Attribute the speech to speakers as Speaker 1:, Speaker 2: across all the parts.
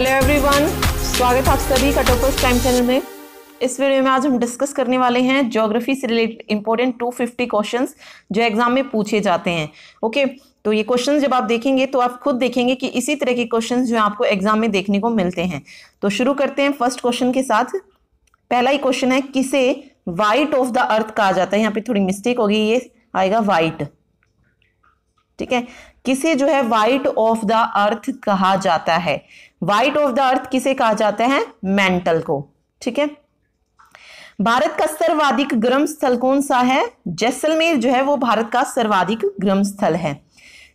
Speaker 1: Hello everyone स्वागत है आप सभी का टॉपर्स टाइम चैनल में। इस वीडियो में आज हम डिस्कस करने वाले हैं ज्योग्राफी से रिलेटेड इंपॉर्टेंट 250 क्वेश्चंस जो एग्ज़ाम में पूछे जाते हैं। ओके तो ये क्वेश्चन जब आप देखेंगे तो आप खुद देखेंगे कि इसी तरह के क्वेश्चन जो आपको एग्ज़ाम में देखने को मिलते हैं। तो शुरू करते हैं फ़र्स्ट क्वेश्चन के साथ। पहला ही क्वेश्चन है, किसे वाइट ऑफ़ द अर्थ कहा जाता है? यहाँ पे थोड़ी मिस्टेक होगी ये आएगा वाइट ठीक है? किसे जो है वाइट ऑफ़ द अर्थ कहा जाता है? वाइट ऑफ़ द अर्थ किसे कहा जाता है? मेंटल को। ठीक है? भारत का सर्वाधिक गर्म स्थल कौन सा है? जैसलमेर जो है, वो भारत का सर्वाधिक गर्म स्थल है।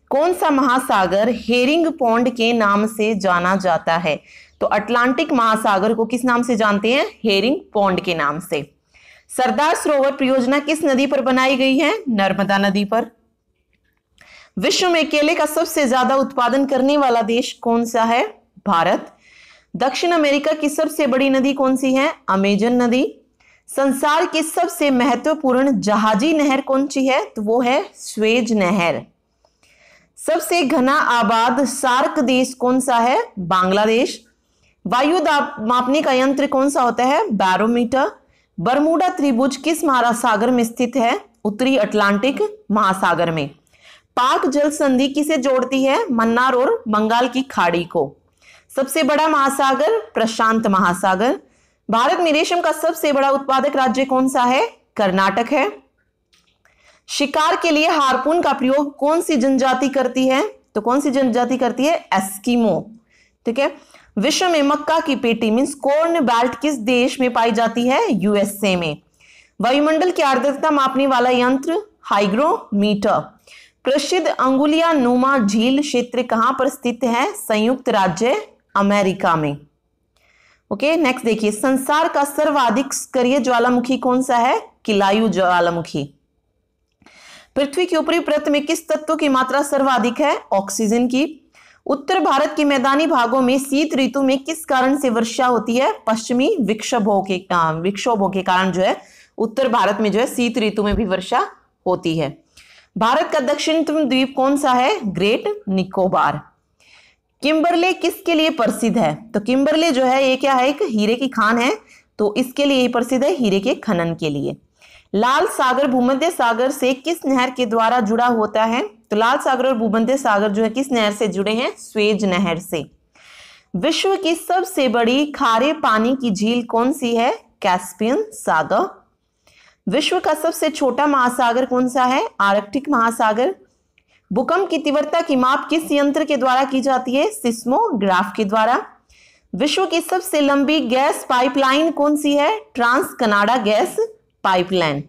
Speaker 1: कौन सा महासागर हेरिंग पौंड के नाम से जाना जाता है? तो अटलांटिक महासागर को किस नाम से जानते हैं? हेरिंग पौंड के नाम से। सरदार सरोवर परियोजना किस नदी पर बनाई गई है? नर्मदा नदी पर। विश्व में केले का सबसे ज़्यादा उत्पादन करने वाला देश कौन सा है? भारत। दक्षिण अमेरिका की सबसे बड़ी नदी कौन सी है? अमेजन नदी। संसार की सबसे महत्वपूर्ण जहाजी नहर कौन सी है? तो वो है स्वेज नहर। सबसे घना आबाद सार्क देश कौन सा है? बांग्लादेश। वायु दाब मापने का यंत्र कौन सा होता है? बैरोमीटर। बरमूडा त्रिभुज किस महासागर में स्थित है? उत्तरी अटलांटिक महासागर में। पाक जल संधि किसे जोड़ती है? मन्नार और बंगाल की खाड़ी को। सबसे बड़ा महासागर, प्रशांत महासागर। भारत में रेशम का सबसे बड़ा उत्पादक राज्य कौन सा है? कर्नाटक है। शिकार के लिए हारपून का प्रयोग कौन सी जनजाति करती है? तो कौन सी जनजाति करती है? एस्किमो। ठीक है? विश्व में मक्का की पेटी मीन्स कॉर्न बेल्ट किस देश में पाई जाती है? यूएसए में। वायुमंडल की आर्द्रता मापने वाला यंत्र, हाइग्रोमीटर। प्रसिद्ध अंगुलिया नुमा झील क्षेत्र कहाँ पर स्थित है? संयुक्त राज्य अमेरिका में। ओके नेक्स्ट देखिए, संसार का सर्वाधिक स्तरीय ज्वालामुखी कौन सा है? किलायु ज्वालामुखी। पृथ्वी की ऊपरी परत में किस तत्व की मात्रा सर्वाधिक है? ऑक्सीजन की। उत्तर भारत के मैदानी भागों में शीत ऋतु में किस कारण से वर्षा होती है? पश्चिमी विक्षोभों के विक्षोभों के कारण जो है, उत्तर भारत में जो है, शीत ऋतु में भी वर्षा होती है। भारत का दक्षिणतम द्वीप कौन सा है? ग्रेट निकोबार। किम्बरले किसके लिए प्रसिद्ध है? तो किम्बरले जो है, ये क्या है? एक हीरे की खान है तो इसके लिए प्रसिद्ध है हीरे के खनन के लिए। लाल सागर भूमध्य सागर से किस नहर के द्वारा जुड़ा होता है? तो लाल सागर और भूमध्य सागर जो है, किस नहर से जुड़े हैं? स्वेज नहर से। विश्व की सबसे बड़ी खारे पानी की झील कौन सी है? कैस्पियन सागर। विश्व का सबसे छोटा महासागर कौन सा है? आर्कटिक महासागर। भूकंप की तीव्रता की माप किस यंत्र के द्वारा की जाती है? सिस्मोग्राफ के द्वारा। विश्व की सबसे लंबी गैस पाइपलाइन कौन सी है? Trans Canada gas pipeline.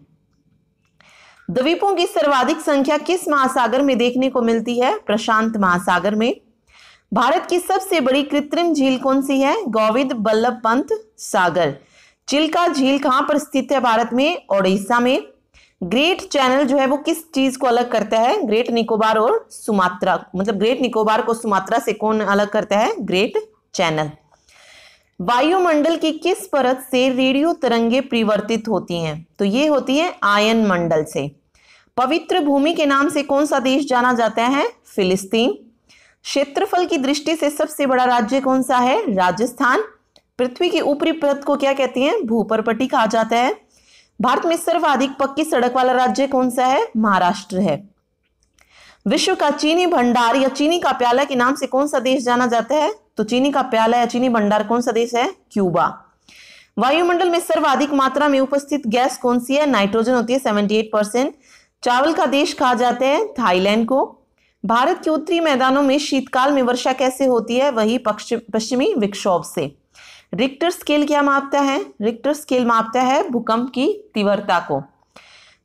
Speaker 1: द्वीपों की सर्वाधिक संख्या किस महासागर में देखने को मिलती है? प्रशांत महासागर में। भारत की सबसे बड़ी कृत्रिम झील कौन सी है? गोविंद बल्लभ पंत सागर। चिल्का झील कहाँ पर स्थित है? भारत में, ओडिशा में। ग्रेट चैनल जो है वो किस चीज़ को अलग करता है? ग्रेट निकोबार और सुमात्रा मतलब ग्रेट निकोबार को सुमात्रा से कौन अलग करता है? ग्रेट चैनल वायुमंडल की किस परत से रेडियो तरंगे परिवर्तित होती हैं? तो ये होती है आयन मंडल से। पवित्र भूमि के नाम से कौन सा देश जाना जाता है? फिलिस्तीन। क्षेत्रफल की दृष्टि से सबसे बड़ा राज्य कौन सा है? राजस्थान। पृथ्वी की ऊपरी परत को क्या कहते हैं? भूपरपट्टी कहा जाता है। भारत में सर्वाधिक पक्की सड़क वाला राज्य कौन सा है? महाराष्ट्र है। विश्व का चीनी भंडार या चीनी का प्याला के नाम से कौन सा देश जाना जाता है? तो चीनी का प्याला या चीनी भंडार कौन सा देश है? क्यूबा। वायुमंडल में सर्वाधिक मात्रा में उपस्थित गैस कौन सी है? नाइट्रोजन होती है सेवेंटी एट परसेंट। चावल का देश कहा जाता है? थाईलैंड को। भारत के उत्तरी मैदानों में शीतकाल में वर्षा कैसे होती है? वही पश्चिमी विक्षोभ से। रिक्टर स्केल क्या मापता है? रिक्टर स्केल मापता है भूकंप की तीव्रता को।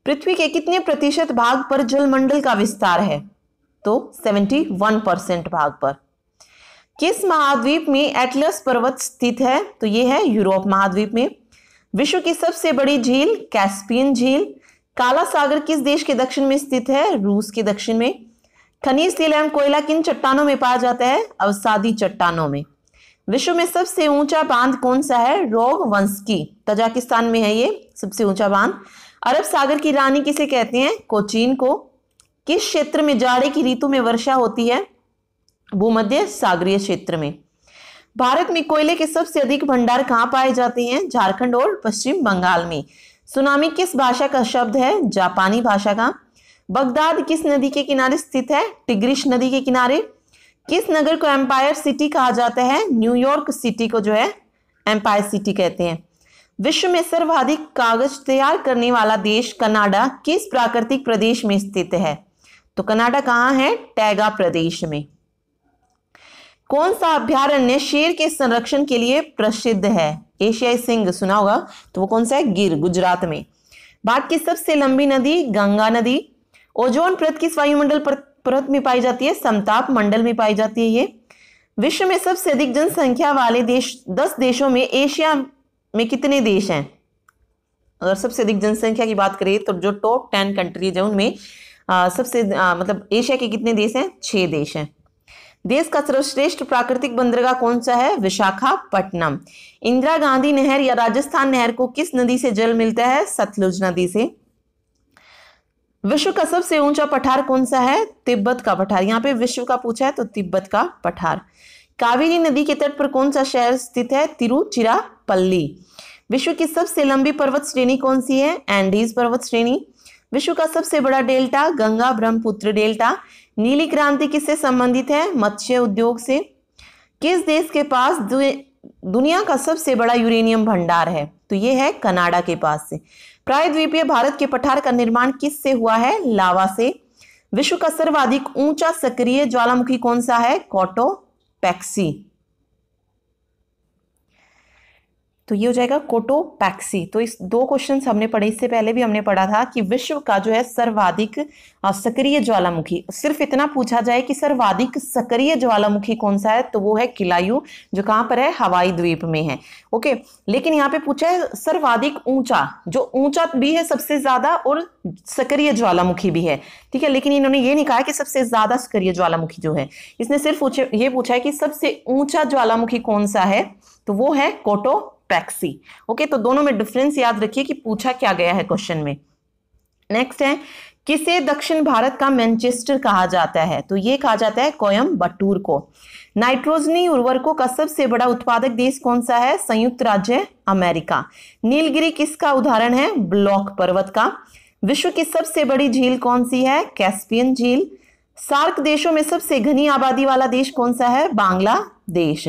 Speaker 1: पृथ्वी के कितने प्रतिशत भाग पर जलमंडल का विस्तार है? तो 71 परसेंट भाग पर। किस महाद्वीप में एटलस पर्वत स्थित है? तो यह है यूरोप महाद्वीप में। विश्व की सबसे बड़ी झील कैस्पियन झील। काला सागर किस देश के दक्षिण में स्थित है? रूस के दक्षिण में। खनिज तेल एवं कोयला किन चट्टानों में पाया जाता है? अवसादी चट्टानों में। विश्व में सबसे ऊँचा बाँध कौन सा है? रोग वंश की तजाकिस्तान में है ये, सबसे ऊँचा बाँध। अरब सागर की रानी किसे कहते हैं? कोचीन को। किस क्षेत्र में जाड़े की ऋतु में वर्षा होती है? भूमध्य सागरीय क्षेत्र में। भारत में कोयले के सबसे अधिक भंडार कहाँ पाए जाते हैं? झारखंड और पश्चिम बंगाल में। सुनामी किस भाषा का शब्द है? जापानी भाषा का। बगदाद किस नदी के किनारे स्थित है? टिग्रिश नदी के किनारे। किस नगर को एम्पायर सिटी कहा जाता है? न्यूयॉर्क सिटी को जो है एम्पायर सिटी कहते हैं। विश्व में सर्वाधिक कागज़ तैयार करने वाला देश कनाडा किस प्राकृतिक प्रदेश में स्थित है? तो कनाडा कहाँ है? टैगा प्रदेश में। कौन सा अभ्यारण्य शेर के संरक्षण के लिए प्रसिद्ध है? एशियाई सिंह, सुना होगा? तो वो कौन सा है? गिर, गुजरात में। भारत की सबसे लंबी नदी गंगा नदी। ओजोन प्रत किस वायुमंडल परत में पाई जाती है, समताप मंडल में पाई जाती है ये। विश्व में सबसे अधिक जनसंख्या वाले देश, दस देशों में एशिया में कितने देश हैं? अगर सबसे अधिक जनसंख्या की बात करें तो जो टॉप टेन कंट्रीज़ है, उनमें सबसे मतलब एशिया के कितने देश हैं? छह देश हैं। देश का सर्वश्रेष्ठ प्राकृतिक बंदरगाह कौन सा है? विशाखापट्टनम। इंदिरा गांधी नहर या राजस्थान नहर को किस नदी से जल मिलता है? सतलुज नदी से। विश्व का सबसे ऊँचा पठार कौन सा है? तिब्बत का पठार। यहाँ पे विश्व का पूछा है तो तिब्बत का पठार। कावेरी नदी के तट पर कौन सा शहर स्थित है? तिरुचिरापल्ली। विश्व की सबसे लंबी पर्वत श्रेणी कौन सी है? एंडीज पर्वत श्रेणी। विश्व का सबसे बड़ा डेल्टा, गंगा ब्रह्मपुत्र डेल्टा। नीली क्रांति किससे संबंधित है? मत्स्य उद्योग से। किस देश के पास दुनिया का सबसे बड़ा यूरेनियम भंडार है? तो ये है कनाडा के पास से। प्रायद्वीपीय भारत के पठार का निर्माण किससे हुआ है? लावा से। विश्व का सर्वाधिक ऊँचा सक्रिय ज्वालामुखी कौन सा है? कोटो पैक्सी तो ये हो जाएगा कोटोपैक्सी। तो इस दो क्वेश्चन हमने पढ़े, इससे पहले भी हमने पढ़ा था कि विश्व का जो है सर्वाधिक सक्रिय ज्वालामुखी। सिर्फ़ इतना पूछा जाए कि सर्वाधिक सक्रिय ज्वालामुखी कौन सा है तो वो है किलायु, जो कहाँ पर है? हवाई द्वीप में है। ओके, लेकिन यहाँ पे पूछा है सर्वाधिक ऊँचा, जो ऊँचा भी है सबसे ज़्यादा और सक्रिय ज्वालामुखी भी है। ठीक है, लेकिन इन्होंने ये नहीं कहा कि सबसे ज़्यादा सक्रिय ज्वालामुखी जो है। इसने सिर्फ़ ये पूछा है कि सबसे ऊँचा ज्वालामुखी कौन सा है तो वो है कोटो पैक्सी ओके तो दोनों में डिफरेंस याद रखिए कि पूछा क्या गया है क्वेश्चन में। नेक्स्ट है, किसे दक्षिण भारत का मैनचेस्टर कहा जाता है? तो ये कहा जाता है कोयम बटूर को। नाइट्रोजनी उर्वरकों का सबसे बड़ा उत्पादक देश कौन सा है? संयुक्त राज्य अमेरिका। नीलगिरी किसका उदाहरण है? ब्लॉक पर्वत का। विश्व की सबसे बड़ी झील कौन सी है? कैस्पियन झील। सार्क देशों में सबसे घनी आबादी वाला देश कौन सा है? बांग्लादेश।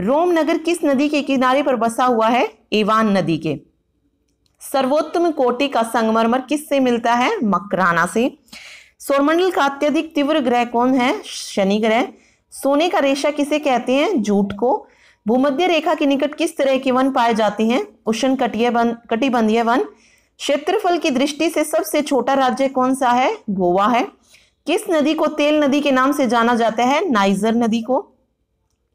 Speaker 1: रोम नगर किस नदी के किनारे पर बसा हुआ है? एवान नदी के। सर्वोत्तम कोटि का संगमरमर किससे मिलता है? मकराना से। सौरमंडल का अत्यधिक तीव्र ग्रह कौन है? शनि ग्रह। सोने का रेशा किसे कहते हैं? जूट को। भूमध्य रेखा के निकट किस तरह के वन पाए जाते हैं? उष्ण कटिय कटिबंधीय वन। क्षेत्रफल की दृष्टि से सबसे छोटा राज्य कौन सा है? गोवा है। किस नदी को तेल नदी के नाम से जाना जाता है? नाइजर नदी को।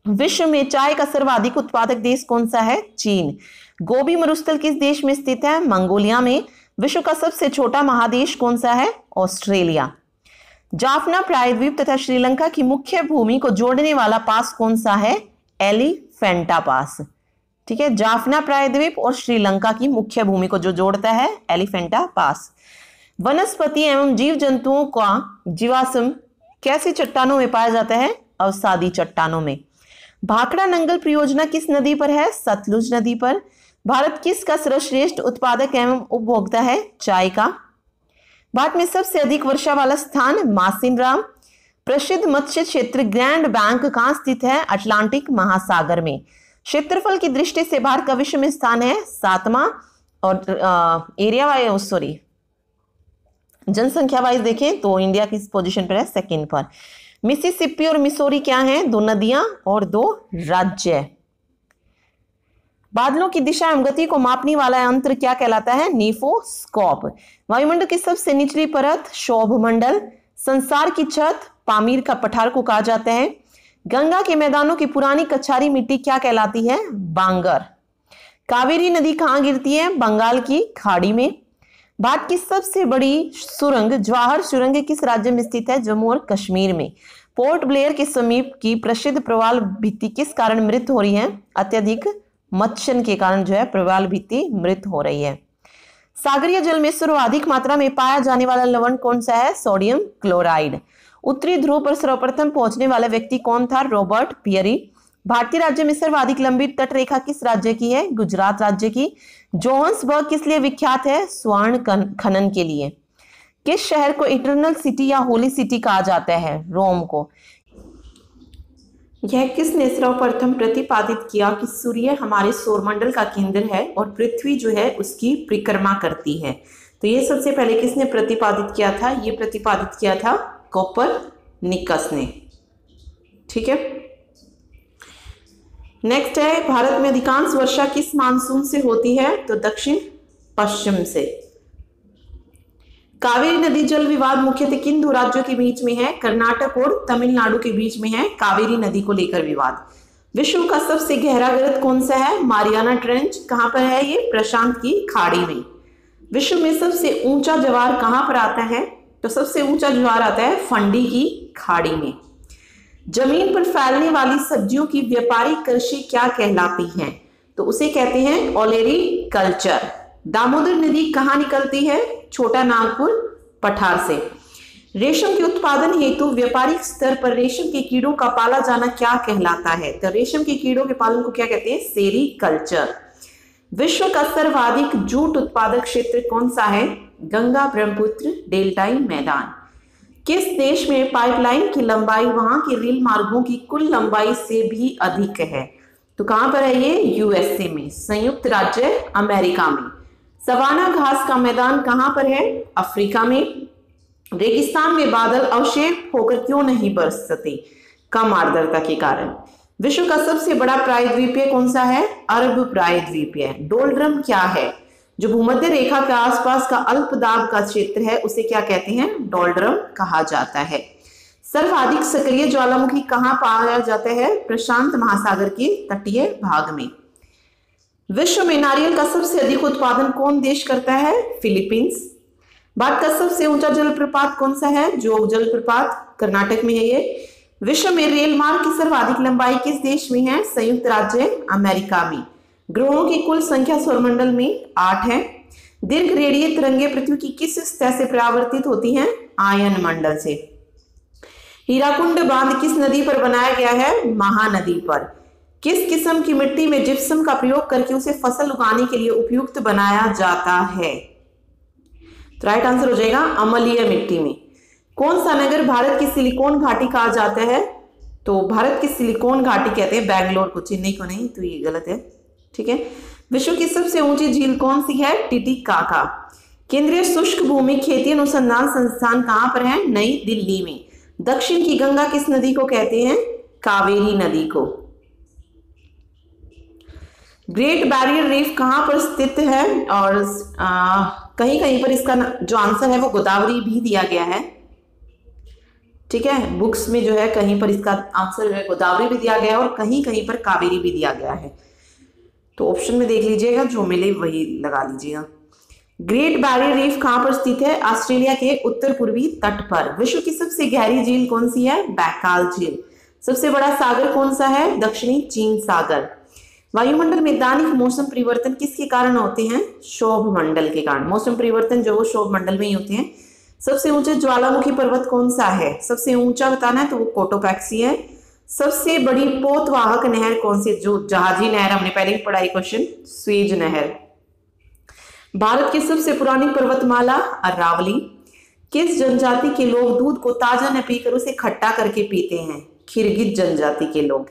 Speaker 1: विश्व में चाय का सर्वाधिक उत्पादक देश कौन सा है? चीन। गोभी मरुस्थल किस देश में स्थित है? मंगोलिया में। विश्व का सबसे छोटा महादेश कौन सा है? ऑस्ट्रेलिया। जाफना प्रायद्वीप तथा श्रीलंका की मुख्य भूमि को जोड़ने वाला पास कौन सा है? एलिफेंटा पास ठीक है, जाफना प्रायद्वीप और श्रीलंका की मुख्य भूमि को जो जोड़ता है? एलिफेंटा पास वनस्पति एवं जीव जंतुओं का जीवाश्म कैसी चट्टानों में पाया जाता है? अवसादी चट्टानों में। भाखड़ा नंगल परियोजना किस नदी पर है? सतलुज नदी पर। भारत किस का सर्वश्रेष्ठ उत्पादक एवं उपभोक्ता है? चाय का। भारत में सबसे अधिक वर्षा वाला स्थान मासिनराम। प्रसिद्ध मत्स्य क्षेत्र ग्रैंड बैंक कहाँ स्थित है? अटलांटिक महासागर में। क्षेत्रफल की दृष्टि से भारत का विश्व में स्थान है सातवां और एरिया वाइज सॉरी। जनसंख्या वाइज देखें तो इंडिया किस पोजीशन पर है? सेकंड पर। मिसिसिपी और मिसोरी क्या हैं? दो नदियाँ और दो राज्य। बादलों की दिशा एवं गति को मापने वाला यंत्र क्या कहलाता है? नीफोस्कोप। वायुमंडल की सबसे निचली परत शोभ मंडल संसार की छत, पामीर का पठार को कहा जाता है। गंगा के मैदानों की पुरानी कछारी मिट्टी क्या कहलाती है? बांगर। कावेरी नदी कहाँ गिरती है? बंगाल की खाड़ी में। भारत की सबसे बड़ी सुरंग, जवाहर सुरंग किस राज्य में स्थित है? जम्मू और कश्मीर में। पोर्ट ब्लेयर के समीप की प्रसिद्ध प्रवाल भित्ति किस कारण मृत हो रही है? अत्यधिक मत्स्य के कारण जो है, प्रवाल भित्ति मृत हो रही है। सागरीय जल में सर्वाधिक मात्रा में पाया जाने वाला लवण कौन सा है? Sodium chloride. उत्तरी ध्रुव पर सर्वप्रथम पहुँचने वाला व्यक्ति कौन था? Robert Peary. भारतीय राज्य में सर्वाधिक लंबी तटरेखा किस राज्य की है? गुजरात राज्य की। जोहन्सबर्ग किस लिए विख्यात है? स्वर्ण खनन के लिए। किस शहर को इंटरनल सिटी या होली सिटी कहा जाता है? रोम को। यह किसने सर्वप्रथम प्रतिपादित किया कि सूर्य हमारे सौरमंडल का केंद्र है और पृथ्वी जो है उसकी परिक्रमा करती है। तो ये सबसे पहले किसने प्रतिपादित किया था? ये प्रतिपादित किया था कॉपर निकस ने। ठीक है? नेक्स्ट है, भारत में अधिकांश वर्षा किस मानसून से होती है? तो दक्षिण, पश्चिम से। कावेरी नदी जल विवाद मुख्यतः किन दो राज्यों के बीच में है? कर्नाटक और तमिलनाडु के बीच में है कावेरी नदी को लेकर विवाद। विश्व का सबसे गहरा ग्रत कौन सा है? Mariana trench. कहाँ पर है ये? प्रशांत की खाड़ी में। विश्व में सबसे ऊँचा जवार कहाँ पर आता है? तो सबसे ऊँचा ज्वार आता है फंडी की खाड़ी में। ज़मीन पर फैलने वाली सब्जियों की व्यापारिक कृषि क्या कहलाती है? तो उसे कहते हैं ओलेरी कल्चर। दामोदर नदी कहाँ निकलती है? छोटा नागपुर, पठार से। रेशम के उत्पादन हेतु व्यापारिक स्तर पर रेशम के कीड़ों का पाला जाना क्या कहलाता है? तो रेशम के कीड़ों के पालन को क्या कहते हैं? Sericulture. विश्व का सर्वाधिक जूट उत्पादक क्षेत्र कौन सा है? गंगा ब्रह्मपुत्र डेल्टाई मैदान। किस देश में पाइपलाइन की लंबाई वहाँ के रेल मार्गों की कुल लंबाई से भी अधिक है? तो कहाँ पर है ये? यूएसए में। संयुक्त राज्य अमेरिका में। सवाना घास का मैदान कहाँ पर है? अफ्रीका में। रेगिस्तान में बादल अवशेप होकर क्यों नहीं बरसते कम आर्द्रता के कारण। विश्व का सबसे बड़ा प्रायद्वीपीय कौन सा है? अरब प्रायद्वीपीय। डोलड्रम क्या है? जो भूमध्य रेखा के आसपास का अल्प दाब का क्षेत्र है, उसे क्या कहते हैं? डोल्ड्रम कहा जाता है। सर्वाधिक सक्रिय ज्वालामुखी कहाँ पाया जाता है? प्रशांत महासागर के तटीय भाग में। विश्व में नारियल का सबसे अधिक उत्पादन कौन देश करता है? फिलीपींस। भारत का सबसे ऊँचा जलप्रपात कौन सा है? जोग जलप्रपात कर्नाटक में है ये। विश्व में रेल मार्ग की सर्वाधिक लंबाई किस देश में है? संयुक्त राज्य अमेरिका में। ग्रहों की कुल संख्या सौरमंडल में आठ है। दीर्घ रेडिय तिरंगे पृथ्वी की किस सतह से परावर्तित होती हैं? आयन मंडल से। हीराकुंड बाँध किस नदी पर बनाया गया है? महानदी पर। किस किस्म की मिट्टी में जिप्सम का प्रयोग करके उसे फ़सल उगाने के लिए उपयुक्त बनाया जाता है? तो राइट आंसर हो जाएगा अमलीय मिट्टी में। कौन सा नगर भारत की सिलिकॉन घाटी कहा जाता है? तो भारत की सिलिकॉन घाटी कहते हैं बैंगलोर को। चेन्नई को नहीं तो ये गलत है। ठीक है? विश्व की सबसे ऊँची झील कौन सी है? टिटी काका। केंद्रीय शुष्क भूमि खेती अनुसंधान संस्थान कहाँ पर है? नई दिल्ली में। दक्षिण की गंगा किस नदी को कहते हैं? कावेरी नदी को। ग्रेट बैरियर रीफ कहाँ पर स्थित है? और आ, कहीं कहीं पर इसका जो आंसर है वो गोदावरी भी दिया गया है। ठीक है? बुक्स में जो है कहीं पर इसका आंसर जो है गोदावरी भी दिया गया है और कहीं कहीं पर कावेरी भी दिया गया है। तो ऑप्शन में देख लीजिएगा, जो मिले वही लगा लीजिएगा। ग्रेट बैरियर रीफ कहाँ पर स्थित है? ऑस्ट्रेलिया के उत्तर पूर्वी तट पर। विश्व की सबसे गहरी झील कौन सी है? बैकाल झील। सबसे बड़ा सागर कौन सा है? दक्षिणी चीन सागर। वायुमंडल में दैनिक मौसम परिवर्तन किसके कारण होते हैं? शोभ मंडल के कारण। मौसम परिवर्तन जो वो शोभ मंडल में ही होते हैं। सबसे ऊँचे ज्वालामुखी पर्वत कौन सा है? सबसे ऊँचा बताना है तो वो कोटोपैक्सी है। सबसे बड़ी पोतवाहक नहर कौन सी जो जहाजी नहर, हमने पहले ही पढ़ाई क्वेश्चन, स्वेज नहर। भारत की सबसे पुरानी पर्वतमाला, अरावली। किस जनजाति के लोग दूध को ताज़ा न पीकर उसे खट्टा करके पीते हैं? खिरगित जनजाति के लोग।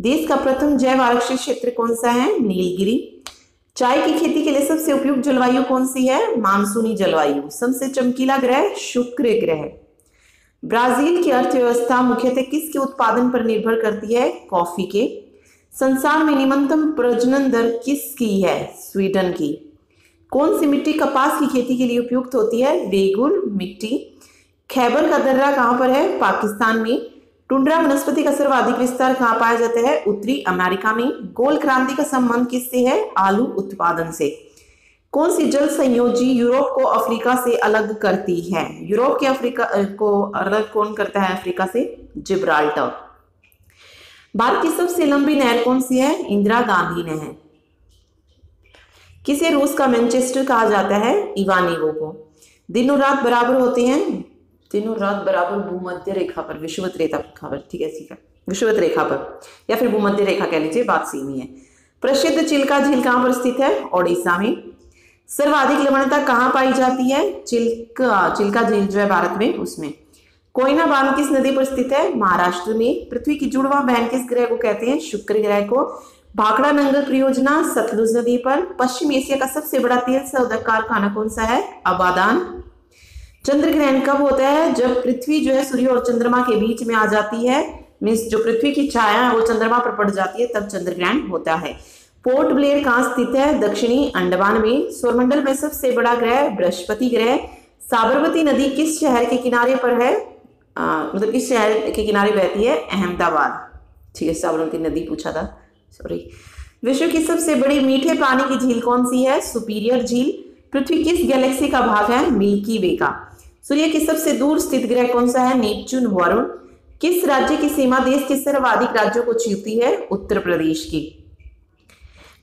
Speaker 1: देश का प्रथम जैव आरक्षित क्षेत्र कौन सा है? नीलगिरी। चाय की खेती के लिए सबसे उपयुक्त जलवायु कौन सी है? मानसूनी जलवायु। सबसे चमकीला ग्रह शुक्र ग्रह। ब्राज़ील की अर्थव्यवस्था मुख्यतः किसके उत्पादन पर निर्भर करती है? कॉफ़ी के। संसार में निम्नतम प्रजनन दर किसकी है? स्वीडन की। कौन सी मिट्टी कपास की खेती के लिए उपयुक्त होती है? रेगुल मिट्टी। खैबर का दर्रा कहाँ पर है? पाकिस्तान में। टुंड्रा वनस्पति का सर्वाधिक विस्तार कहाँ पाया जाता है? उत्तरी अमेरिका में। गोल क्रांति का संबंध किससे है? आलू उत्पादन से। कौन सी जल संयोजी यूरोप को अफ्रीका से अलग करती है? यूरोप के अफ्रीका को अलग कौन करता है अफ्रीका से? जिब्राल्टर। भारत की सबसे लंबी नहर कौन सी है? इंदिरा गांधी नहर। किसे रूस का मैनचेस्टर कहा जाता है? इवानीवो को। दिनों रात बराबर होते हैं। दिनों रात बराबर भूमध्य रेखा पर विश्ववत रेखा पर, ठीक है ठीक है। विषुवत रेखा पर, या फिर भूमध्य रेखा कह लीजिए, बात सीमी है। प्रसिद्ध चिल्का झील कहाँ पर स्थित है? ओडिशा में। सर्वाधिक लवणता कहाँ पाई जाती है? चिल्का चिल्का झील जो है भारत में, उसमें। कोयना बाँध किस नदी पर स्थित है? महाराष्ट्र में। पृथ्वी की जुड़वा बहन किस ग्रह को कहते हैं? शुक्र ग्रह को। भाखड़ा नंगल परियोजना सतलुज नदी पर। पश्चिम एशिया का सबसे बड़ा तेल सौदक कारखाना कौन सा है? अबादान चंद्र ग्रहण कब होता है? जब पृथ्वी जो है सूर्य और चंद्रमा के बीच में आ जाती है। मीन्स जो पृथ्वी की छाया है, वो चंद्रमा पर पड़ जाती है, तब चंद्र ग्रहण होता है। पोर्ट ब्लेयर कहाँ स्थित है? दक्षिणी अंडमान में। सौरमंडल में सबसे बड़ा ग्रह बृहस्पति ग्रह साबरमती नदी किस शहर के किनारे पर है? आ, मतलब किस शहर के किनारे बहती है? अहमदाबाद। ठीक है साबरमती नदी पूछा था। सॉरी विश्व की सबसे बड़ी मीठे पानी की झील कौन सी है? सुपीरियर झील। पृथ्वी किस गैलेक्सी का भाग है? मिल्की वे का। सूर्य की सबसे दूर स्थित ग्रह कौन सा है? नेपच्यून वरुण किस राज्य की सीमा देश के सर्वाधिक राज्यों को छूती है? उत्तर प्रदेश की।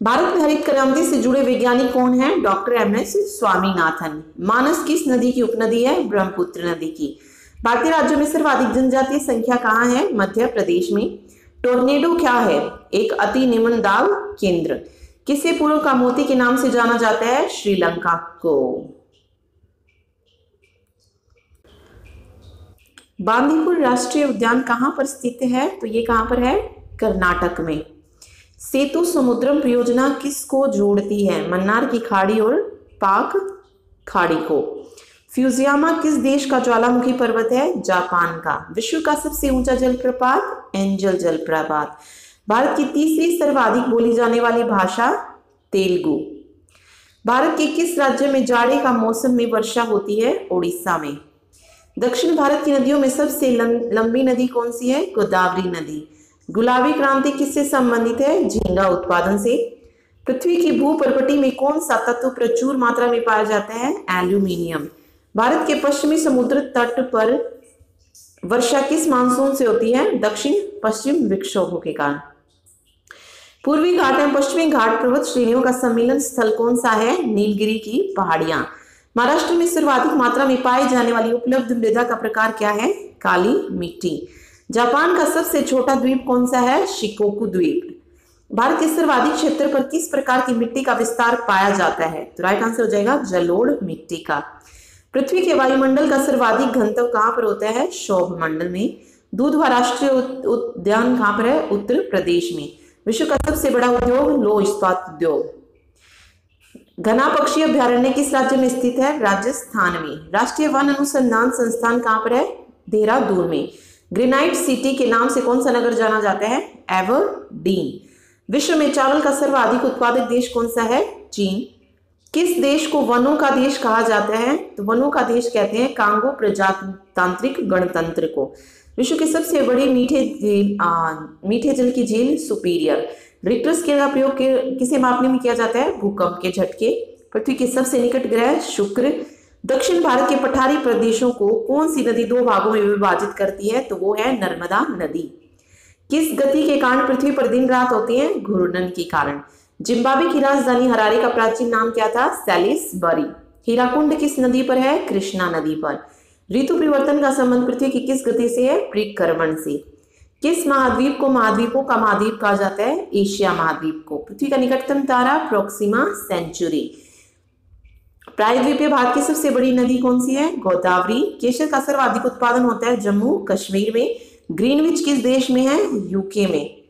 Speaker 1: भारत में हरित क्रांति से जुड़े वैज्ञानिक कौन है? Doctor M S Swaminathan. Manas किस नदी की उपनदी है? ब्रह्मपुत्र नदी की। भारतीय राज्यों में सर्वाधिक जनजातीय संख्या कहाँ है? मध्य प्रदेश में। टोर्नेडो क्या है? एक अति निम्न दाल केंद्र। किसे पूर्व का मोती के नाम से जाना जाता है? श्रीलंका को। बांदीपुर राष्ट्रीय उद्यान कहाँ पर स्थित है? तो ये कहाँ पर है? कर्नाटक में। सेतु समुद्रम परियोजना किसको जोड़ती है? मन्नार की खाड़ी और पाक खाड़ी को। फ्यूजियामा किस देश का ज्वालामुखी पर्वत है? जापान का। विश्व का सबसे ऊँचा जलप्रपात एंजल जलप्रपात। भारत की तीसरी सर्वाधिक बोली जाने वाली भाषा तेलुगु। भारत के किस राज्य में जाड़े का मौसम में वर्षा होती है? ओडिशा में। दक्षिण भारत की नदियों में सबसे लंबी नदी कौन सी है? गोदावरी नदी। गुलाबी क्रांति किससे संबंधित है? झींगा उत्पादन से। पृथ्वी की भू परपटी में कौन सा तत्व प्रचुर मात्रा में पाया जाता है? एल्यूमिनियम। भारत के पश्चिमी समुद्र तट पर वर्षा किस मानसून से होती है? दक्षिण, पश्चिम विक्षोभों के कारण। पूर्वी घाट एवं पश्चिमी घाट पर्वत श्रेणियों का सम्मेलन स्थल कौन सा है? नीलगिरी की पहाड़ियाँ। महाराष्ट्र में सर्वाधिक मात्रा में पाई जाने वाली उपलब्ध मृदा का प्रकार क्या है? काली मिट्टी। जापान का सबसे छोटा द्वीप कौन सा है? शिकोकू द्वीप। भारत के सर्वाधिक क्षेत्र पर किस प्रकार की मिट्टी का विस्तार पाया जाता है? तो राइट आंसर हो जाएगा जलोड़ मिट्टी का। पृथ्वी के वायुमंडल का सर्वाधिक घनत्व कहाँ पर होता है? शोभ मंडल में। दूधवा राष्ट्रीय उद्यान कहाँ पर है? उत्तर प्रदेश में। विश्व का सबसे बड़ा उद्योग लो इस्पात उद्योग। घना पक्षी अभ्यारण्य किस राज्य में स्थित है? राजस्थान में। राष्ट्रीय वन अनुसंधान संस्थान कहाँ पर है? देहरादून में। ग्रेनाइट सिटी के नाम से कौन सा नगर जाना जाता है? एवरडीन। विश्व में चावल का सर्वाधिक उत्पादक देश कौन सा है? चीन। किस देश को वनों का देश कहा जाता है? तो वनों का देश कहते हैं कांगो प्रजातांत्रिक गणतंत्र को। विश्व की सबसे बड़ी मीठे झील मीठे जल की झील सुपीरियर। रिक्टर स्केल का प्रयोग किसे मापने में किया जाता है? भूकंप के झटके। पृथ्वी के सबसे निकट ग्रह शुक्र दक्षिण भारत के पठारी प्रदेशों को कौन सी नदी दो भागों में विभाजित करती है? तो वो है नर्मदा नदी। किस गति के कारण पृथ्वी पर दिन रात होती है? घूर्णन के कारण। जिम्बाब्वे की राजधानी हरारे का प्राचीन नाम क्या था? सैलिस बरी हीराकुंड किस नदी पर है? कृष्णा नदी पर। ऋतु परिवर्तन का संबंध पृथ्वी की किस गति से है? परिक्रमण से। किस महाद्वीप को महाद्वीपों का महाद्वीप कहा जाता है? एशिया महाद्वीप को। पृथ्वी का निकटतम तारा प्रोक्सिमा सेंचुरी। प्रायद्वीपीय भारत की सबसे बड़ी नदी कौन सी है? गोदावरी। केशर का सर्वाधिक उत्पादन होता है जम्मू कश्मीर में। ग्रीनविच किस देश में है? यूके में।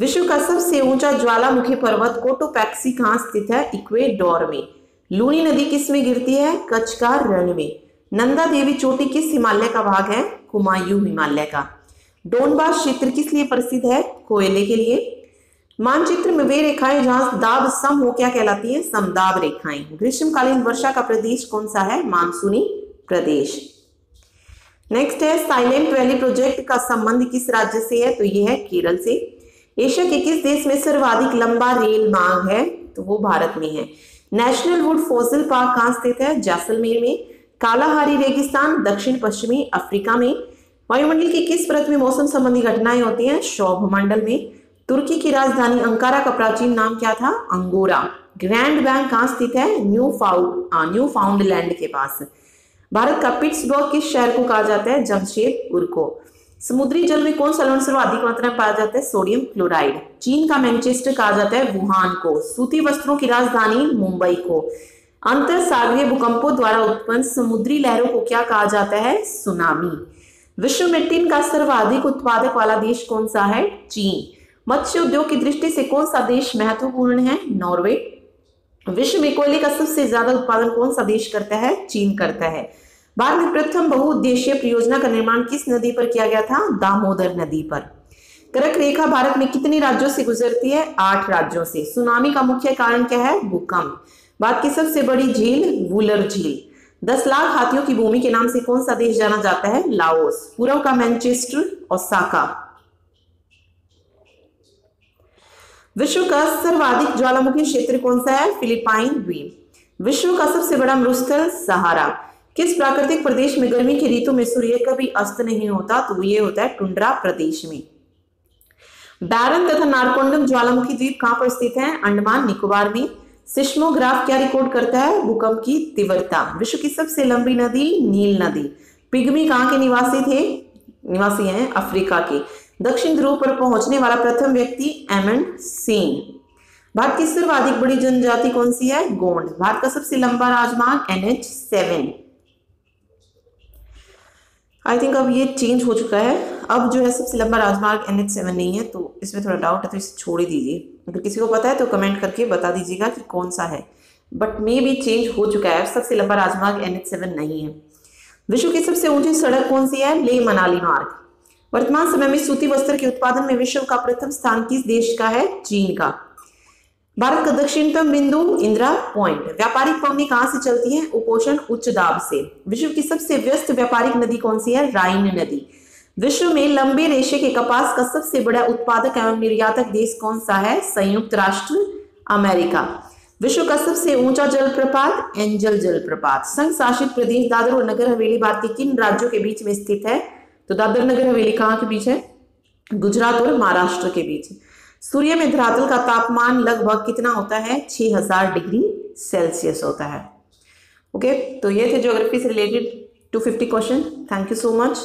Speaker 1: विश्व का सबसे ऊँचा ज्वालामुखी पर्वत कोटोपैक्सी कहाँ स्थित है? इक्वेडोर में। लूनी नदी किसमें गिरती है? कच्छ का रण में। नंदा देवी चोटी किस हिमालय का भाग है? कुमायूं हिमालय का। डोनबास क्षेत्र किस लिए प्रसिद्ध है? कोयले के लिए। मानचित्र में वे रेखाएँ जहाँ दाब सम हो क्या कहलाती है? समदाब रेखाएँ ग्रीष्मकालीन वर्षा का प्रदेश कौन सा है? मानसूनी प्रदेश। नेक्स्ट है साइलेंट वैली प्रोजेक्ट का संबंध किस राज्य से है? तो यह है केरल से। एशिया के किस देश में सर्वाधिक लंबा रेल मार्ग है? तो वो भारत में है। नेशनल वुड फॉसिल पार्क कहाँ स्थित है? जैसलमेर में। कालाहारी रेगिस्तान दक्षिण पश्चिमी अफ्रीका में। वायुमंडल की किस परत में मौसम संबंधी घटनाएँ होती हैं? शोभ मंडल में। तुर्की की राजधानी अंकारा का प्राचीन नाम क्या था? अंगोरा। ग्रैंड बैंक कहाँ स्थित है? न्यू फाउंड न्यू फाउंडलैंड के पास। भारत का पिट्सबर्ग किस शहर को कहा जाता है? जमशेदपुर को। समुद्री जल में कौन सा लवण सर्वाधिक मात्रा में पाया जाता है? Sodium chloride. चीन का मैनचेस्टर कहा जाता है? वुहान को। सूती वस्त्रों की राजधानी मुंबई को। अंतर सागरीय भूकंपों द्वारा उत्पन्न समुद्री लहरों को क्या कहा जाता है? सुनामी। विश्व में टिन का सर्वाधिक उत्पादक वाला देश कौन सा है? चीन। मत्स्य उद्योग की दृष्टि से कौन सा देश महत्वपूर्ण है? नॉर्वे। विश्व में कोयले का सबसे ज़्यादा उत्पादन कौन सा देश करता है? चीन करता है। भारत में प्रथम बहुउद्देशीय परियोजना का निर्माण किस नदी पर किया गया था? दामोदर नदी पर। कर्क रेखा भारत में कितने राज्यों से गुजरती है? आठ राज्यों से। सुनामी का मुख्य कारण क्या है? भूकंप। भारत की सबसे बड़ी झील, वुलर झील। दस लाख हाथियों की भूमि के नाम से कौन सा देश जाना जाता है? लाओस। पूर्व का मैनचेस्टर और साका विश्व का सर्वाधिक ज्वालामुखी क्षेत्र कौन सा है? फिलिपाइन द्वीप विश्व का सबसे बड़ा मरुस्थल सहारा। किस प्राकृतिक प्रदेश में गर्मी की ऋतु में सूर्य कभी अस्त नहीं होता? तो ये होता है टुंड्रा प्रदेश में। बैरन तथा नारकोंडम ज्वालामुखी द्वीप कहाँ पर स्थित है? अंडमान निकोबार में। सिस्मोग्राफ क्या रिकॉर्ड करता है? भूकंप की तीव्रता। विश्व की सबसे लंबी नदी नील नदी। पिग्मी कहाँ के निवासी थे? निवासी हैं अफ्रीका के। दक्षिण ध्रुव पर पहुँचने वाला प्रथम व्यक्ति एमन सेन। भारत की सर्वाधिक बड़ी जनजाति कौन सी है? गोंड। भारत का सबसे लंबा राजमार्ग एनएच सेवन। आई थिंक अब ये चेंज हो चुका है। अब जो है सबसे लंबा राजमार्ग एन एच सेवन नहीं है तो इसमें थोड़ा डाउट है तो इसे छोड़ ही दीजिए। अगर किसी को पता है तो कमेंट करके बता दीजिएगा कि कौन सा है। बट मे भी चेंज हो चुका है। सबसे लंबा राजमार्ग एन एच सेवन नहीं है। विश्व की सबसे ऊँची सड़क कौन सी है? ले मनाली मार्ग। वर्तमान समय में सूती वस्त्र के उत्पादन में विश्व का प्रथम स्थान किस देश का है? चीन का। भारत का दक्षिणतम बिंदु इंदिरा पॉइंट। व्यापारिक पवनी कहाँ से चलती है? उपोषण उच्च दाब से। विश्व की सबसे व्यस्त व्यापारिक नदी कौन सी है? राइन नदी। विश्व में लंबे रेशे के कपास का सबसे बड़ा उत्पादक एवं निर्यातक देश कौन सा है? संयुक्त राष्ट्र अमेरिका। विश्व का सबसे ऊँचा जलप्रपात एंजल जलप्रपात। संघ शासित प्रदेश दादर और नगर हवेली भारत के किन राज्यों के बीच में स्थित है? तो दादर नगर हवेली कहाँ के बीच है? गुजरात और महाराष्ट्र के बीच सूर्य में धरातल का तापमान लगभग कितना होता है? 6000 डिग्री सेल्सियस होता है। ओके तो ये थे ज्योग्राफी से related 250 question thank you so much